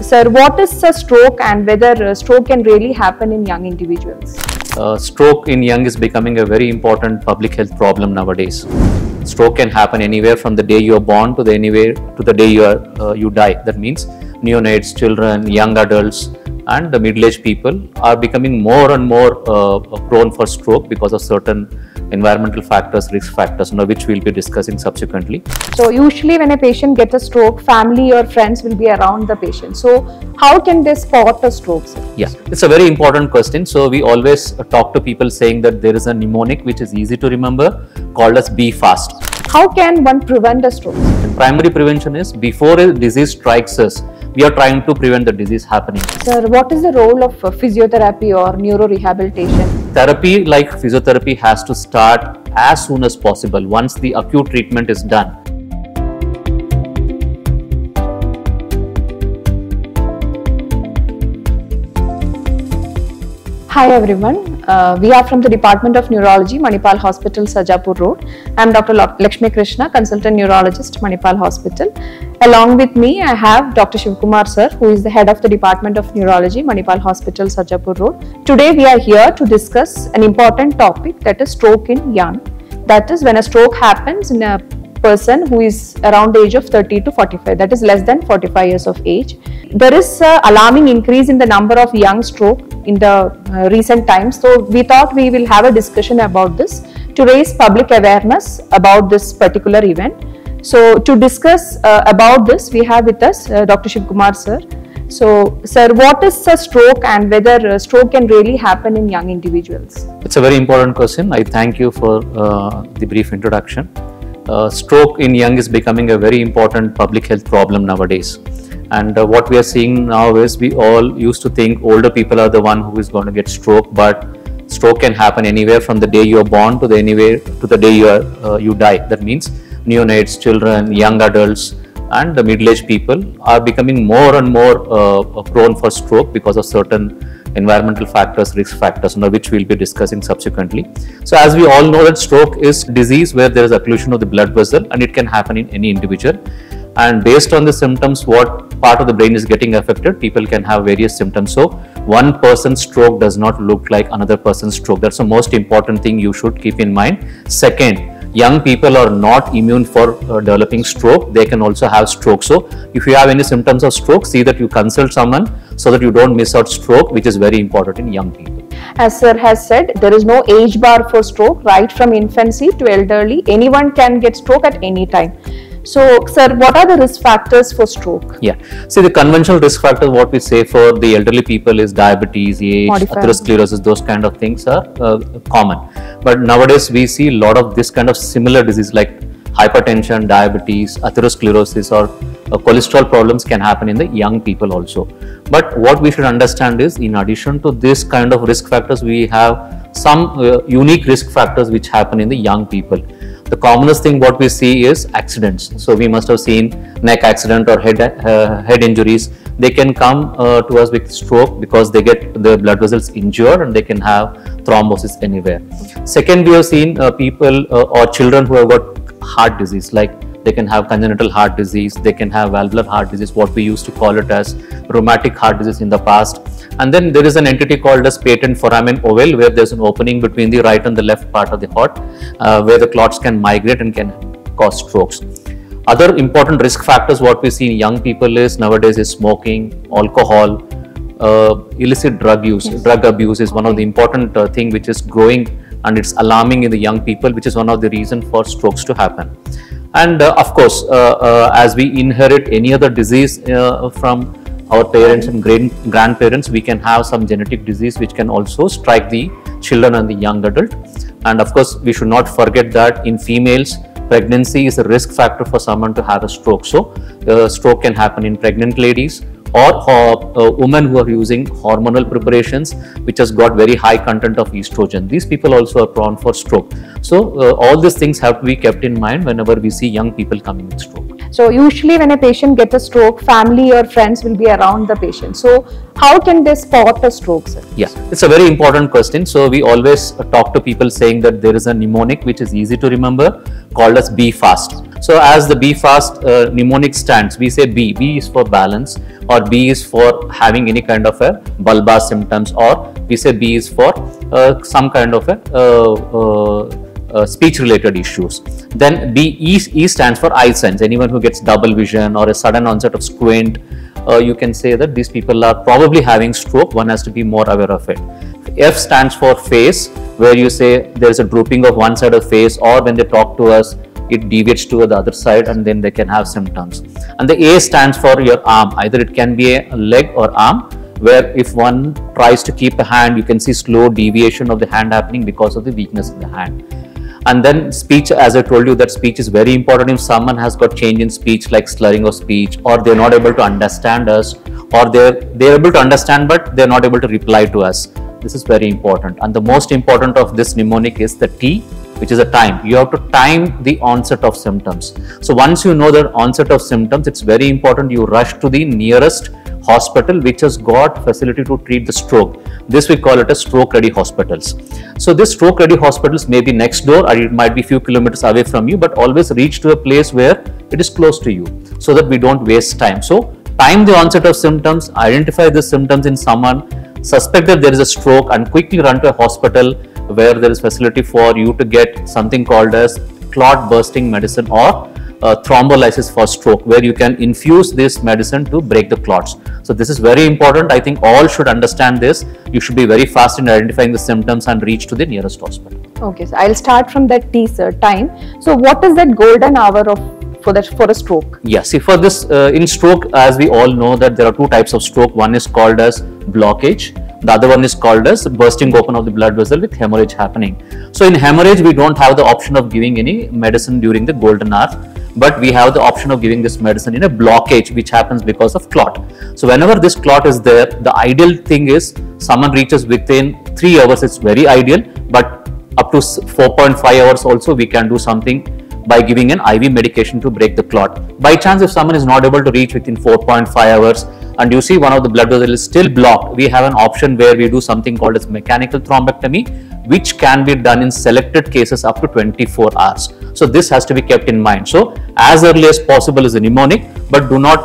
Sir, what is a stroke and whether uh, stroke can really happen in young individuals? Uh, stroke in young is becoming a very important public health problem nowadays. Stroke can happen anywhere from the day you are born to the anywhere to the day you are uh, you die. That means neonates, children, young adults, and the middle-aged people are becoming more and more uh, prone for stroke because of certain environmental factors, risk factors, you know, which we'll be discussing subsequently. So, usually when a patient gets a stroke, family or friends will be around the patient. So, how can they spot a stroke? Yeah, it's a very important question. So, we always uh, talk to people saying that there is a mnemonic which is easy to remember called as Be Fast. How can one prevent a stroke? Primary prevention is before a disease strikes us, we are trying to prevent the disease happening. Sir, what is the role of uh, physiotherapy or neurorehabilitation? Therapy like physiotherapy has to start as soon as possible once the acute treatment is done. Hi everyone, uh, we are from the Department of Neurology, Manipal Hospital, Sarjapur Road. I am Dr. Lakshmi Krishna, Consultant Neurologist, Manipal Hospital. Along with me, I have Dr. Shivkumar sir, who is the head of the Department of Neurology, Manipal Hospital, Sarjapur Road. Today we are here to discuss an important topic that is stroke in young. That is when a stroke happens in a person who is around the age of 30 to 45 that is less than 45 years of age. There is alarming increase in the number of young stroke in the uh, recent times. So we thought we will have a discussion about this to raise public awareness about this particular event. So to discuss uh, about this we have with us uh, dr shiv kumar sir. So, sir, what is a stroke and whether stroke can really happen in young individuals? It's a very important question. I thank you for uh, the brief introduction stroke in young is becoming a very important public health problem nowadays. And uh, what we are seeing now is we all used to think older people are the one who is going to get stroke, but stroke can happen anywhere from the day you are born to the anywhere to the day you are uh, you die. That means neonates, children, young adults, and the middle-aged people are becoming more and more uh, prone for stroke because of certain environmental factors, risk factors, you know, which we'll be discussing subsequently. So as we all know that stroke is disease where there is occlusion of the blood vessel and it can happen in any individual. And based on the symptoms, what part of the brain is getting affected, people can have various symptoms. So one person's stroke does not look like another person's stroke. That's the most important thing you should keep in mind. Second, young people are not immune for uh, developing stroke they can also have stroke so if you have any symptoms of stroke see that you consult someone so that you don't miss out stroke which is very important in young people. As sir has said there is no age bar for stroke right from infancy to elderly. Anyone can get stroke at any time. So, sir, what are the risk factors for stroke? Yeah, see, the conventional risk factors, what we say for the elderly people is diabetes, age, atherosclerosis, those kind of things are uh, common. But nowadays, we see a lot of this kind of similar disease like hypertension, diabetes, atherosclerosis, or uh, cholesterol problems can happen in the young people also. But what we should understand is, in addition to this kind of risk factors, we have some uh, unique risk factors which happen in the young people the commonest thing what we see is accidents. So we must have seen neck accident or head uh, head injuries. They can come uh, to us with stroke because they get the blood vessels injured and they can have thrombosis anywhere. Second, we have seen uh, people uh, or children who have got heart disease like they can have congenital heart disease, they can have valvular heart disease, what we used to call it as rheumatic heart disease in the past and then there is an entity called as patent foramen ovale where there's an opening between the right and the left part of the heart uh, where the clots can migrate and can cause strokes. Other important risk factors what we see in young people is nowadays is smoking, alcohol, uh, illicit drug use, yes. drug abuse is one of the important uh, thing which is growing and it's alarming in the young people which is one of the reason for strokes to happen. And uh, of course, uh, uh, as we inherit any other disease uh, from our parents and grandparents, we can have some genetic disease which can also strike the children and the young adult. And of course, we should not forget that in females, pregnancy is a risk factor for someone to have a stroke. So, uh, stroke can happen in pregnant ladies or uh, women who are using hormonal preparations which has got very high content of estrogen. These people also are prone for stroke. So, uh, all these things have to be kept in mind whenever we see young people coming with stroke. So usually when a patient gets a stroke, family or friends will be around the patient. So how can they spot a stroke, sir? Yeah, it's a very important question. So we always talk to people saying that there is a mnemonic which is easy to remember called as Be Fast. So as the B fast uh, mnemonic stands, we say B. B is for balance, or B is for having any kind of a bulbar symptoms, or we say B is for uh, some kind of a uh, uh, uh, speech related issues. Then B E, e stands for eye sense. Anyone who gets double vision or a sudden onset of squint, uh, you can say that these people are probably having stroke. One has to be more aware of it. F stands for face, where you say there is a drooping of one side of face, or when they talk to us, it deviates to the other side, and then they can have symptoms. And the A stands for your arm. Either it can be a leg or arm, where if one tries to keep a hand, you can see slow deviation of the hand happening because of the weakness in the hand. And then speech, as I told you, that speech is very important. If someone has got change in speech, like slurring of speech, or they're not able to understand us, or they're they're able to understand but they're not able to reply to us this is very important. And the most important of this mnemonic is the T, which is a time. You have to time the onset of symptoms. So once you know the onset of symptoms, it's very important you rush to the nearest hospital which has got facility to treat the stroke. This we call it as stroke ready hospitals. So this stroke ready hospitals may be next door or it might be few kilometers away from you, but always reach to a place where it is close to you so that we don't waste time. So time the onset of symptoms, identify the symptoms in someone suspect that there is a stroke and quickly run to a hospital where there is facility for you to get something called as clot bursting medicine or uh, thrombolysis for stroke where you can infuse this medicine to break the clots. So this is very important. I think all should understand this. You should be very fast in identifying the symptoms and reach to the nearest hospital. Okay so i'll start from that t sir time. So what is that golden hour of for that for a stroke? Yeah see for this uh, in stroke as we all know that there are two types of stroke. One is called as blockage the other one is called as bursting open of the blood vessel with hemorrhage happening. So in hemorrhage we don't have the option of giving any medicine during the golden hour but we have the option of giving this medicine in a blockage which happens because of clot. So whenever this clot is there the ideal thing is someone reaches within 3 hours it's very ideal but up to 4.5 hours also we can do something by giving an IV medication to break the clot. By chance, if someone is not able to reach within 4.5 hours and you see one of the blood vessels is still blocked, we have an option where we do something called as mechanical thrombectomy, which can be done in selected cases up to 24 hours. So this has to be kept in mind. So as early as possible is a mnemonic, but do not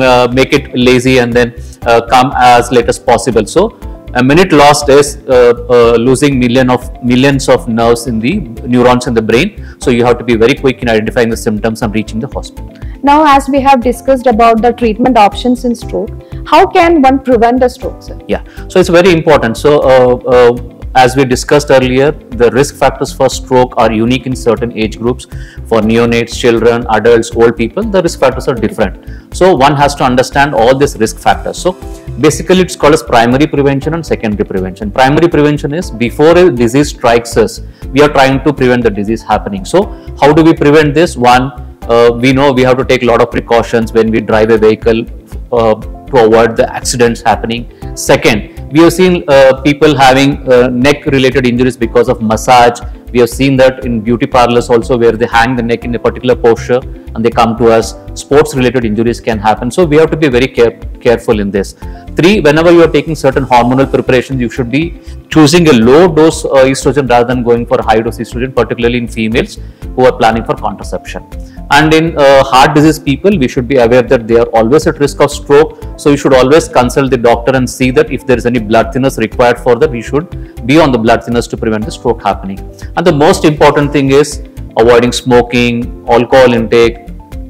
uh, make it lazy and then uh, come as late as possible. So a minute lost is uh, uh, losing million of millions of nerves in the neurons in the brain. So you have to be very quick in identifying the symptoms and reaching the hospital. Now, as we have discussed about the treatment options in stroke, how can one prevent the stroke, sir? Yeah, so it's very important. So uh, uh as we discussed earlier, the risk factors for stroke are unique in certain age groups. For neonates, children, adults, old people, the risk factors are different. So one has to understand all these risk factors. So basically it's called as primary prevention and secondary prevention. Primary prevention is before a disease strikes us, we are trying to prevent the disease happening. So how do we prevent this? One, uh, we know we have to take a lot of precautions when we drive a vehicle uh, to avoid the accidents happening. Second, we have seen uh, people having uh, neck related injuries because of massage. We have seen that in beauty parlors also where they hang the neck in a particular posture and they come to us. Sports related injuries can happen. So we have to be very care careful in this. Three, whenever you are taking certain hormonal preparations, you should be choosing a low dose uh, estrogen rather than going for high dose estrogen, particularly in females who are planning for contraception. And in uh, heart disease people, we should be aware that they are always at risk of stroke. So you should always consult the doctor and see that if there is any blood thinners required for that, we should be on the blood thinners to prevent the stroke happening. And the most important thing is avoiding smoking, alcohol intake,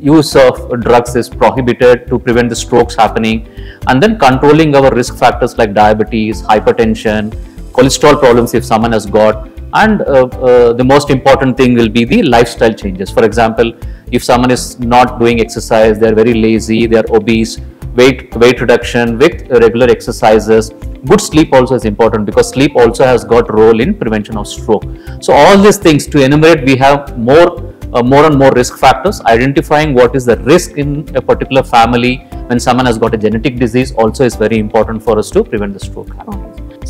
use of drugs is prohibited to prevent the strokes happening. And then controlling our risk factors like diabetes hypertension cholesterol problems if someone has got. And uh, uh, the most important thing will be the lifestyle changes. For example if someone is not doing exercise they're very lazy they're obese weight weight reduction with regular exercises. Good sleep also is important because sleep also has got role in prevention of stroke. So all these things to enumerate we have more uh, more and more risk factors. Identifying what is the risk in a particular family when someone has got a genetic disease also is very important for us to prevent the stroke.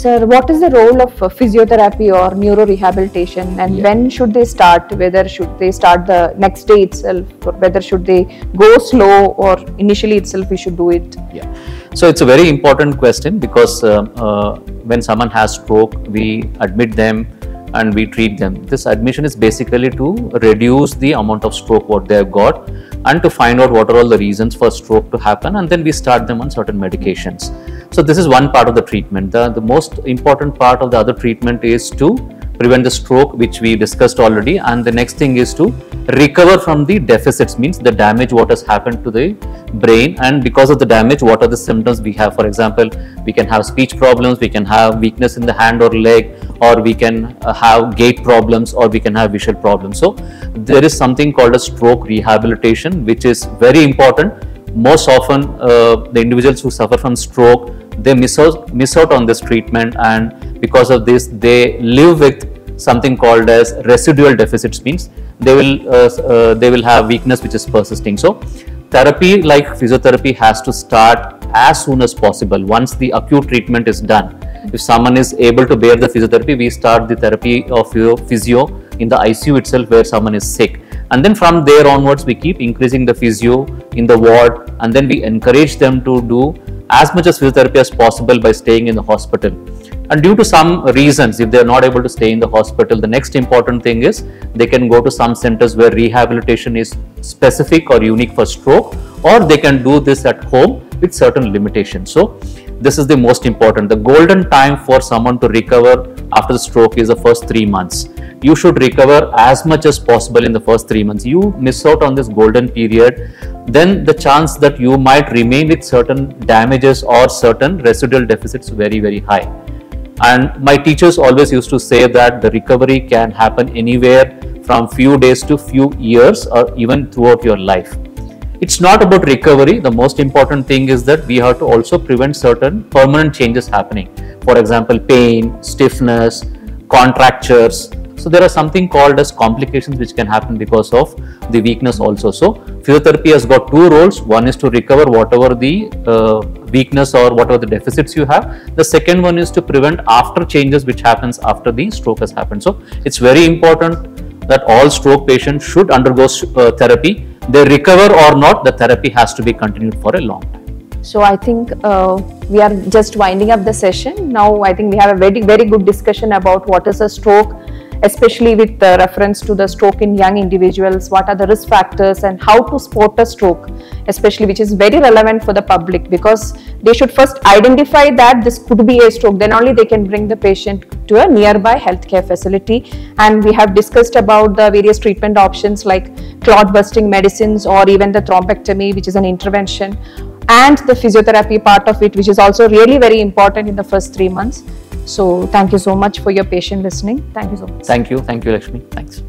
Sir, what is the role of uh, physiotherapy or neurorehabilitation and yeah. when should they start? Whether should they start the next day itself or whether should they go slow or initially itself we should do it? Yeah. So it's a very important question because uh, uh, when someone has stroke, we admit them and we treat them. This admission is basically to reduce the amount of stroke what they have got and to find out what are all the reasons for stroke to happen and then we start them on certain medications. So this is one part of the treatment. The, the most important part of the other treatment is to prevent the stroke which we discussed already. And the next thing is to recover from the deficits means the damage what has happened to the brain. And because of the damage what are the symptoms we have? For example we can have speech problems we can have weakness in the hand or leg or we can uh, have gait problems or we can have visual problems. So there is something called a stroke rehabilitation which is very important most often uh, the individuals who suffer from stroke they miss out, miss out on this treatment and because of this they live with something called as residual deficits means they will uh, uh, they will have weakness which is persisting. So therapy like physiotherapy has to start as soon as possible. Once the acute treatment is done if someone is able to bear the physiotherapy we start the therapy of physio in the icu itself where someone is sick and then from there onwards we keep increasing the physio in the ward and then we encourage them to do as much as physiotherapy as possible by staying in the hospital. And due to some reasons if they are not able to stay in the hospital the next important thing is they can go to some centers where rehabilitation is specific or unique for stroke or they can do this at home with certain limitations. So this is the most important. The golden time for someone to recover after the stroke is the first 3 months you should recover as much as possible in the first 3 months. You miss out on this golden period. Then the chance that you might remain with certain damages or certain residual deficits very very high. And my teachers always used to say that the recovery can happen anywhere from few days to few years or even throughout your life. It's not about recovery. The most important thing is that we have to also prevent certain permanent changes happening. For example pain stiffness contractures so there are something called as complications which can happen because of the weakness also. So physiotherapy has got two roles. One is to recover whatever the uh, weakness or whatever the deficits you have. The second one is to prevent after changes which happens after the stroke has happened. So it's very important that all stroke patients should undergo uh, therapy. They recover or not, the therapy has to be continued for a long time. So I think uh, we are just winding up the session. Now I think we have a very very good discussion about what is a stroke especially with uh, reference to the stroke in young individuals, what are the risk factors and how to spot a stroke, especially which is very relevant for the public because they should first identify that this could be a stroke, then only they can bring the patient to a nearby healthcare facility. And we have discussed about the various treatment options like clot busting medicines or even the thrombectomy, which is an intervention and the physiotherapy part of it, which is also really very important in the first three months. So thank you so much for your patient listening. Thank you so much. Thank you. Thank you, Lakshmi. Thanks.